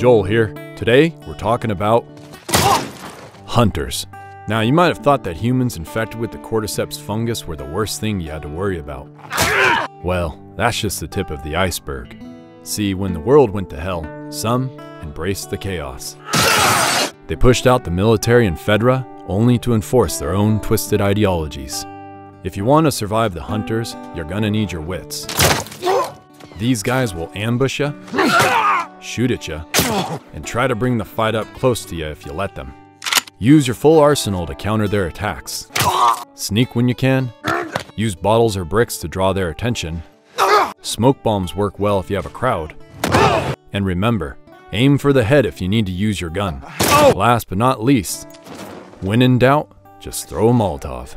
Joel here. Today, we're talking about hunters. Now, you might have thought that humans infected with the cordyceps fungus were the worst thing you had to worry about. Well, that's just the tip of the iceberg. See, when the world went to hell, some embraced the chaos. They pushed out the military and Fedra only to enforce their own twisted ideologies. If you want to survive the hunters, you're gonna need your wits. These guys will ambush you, shoot at you, and try to bring the fight up close to you if you let them. Use your full arsenal to counter their attacks. Sneak when you can, use bottles or bricks to draw their attention. Smoke bombs work well if you have a crowd. And remember, aim for the head if you need to use your gun. Last but not least, when in doubt, just throw a Molotov.